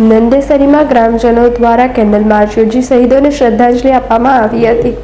નંદેસરીમાં ગ્રામજનો દ્વારા candle March યોજી શહીદોને શ્રદ્ધાંજલિ આપવામાં આવી હતી.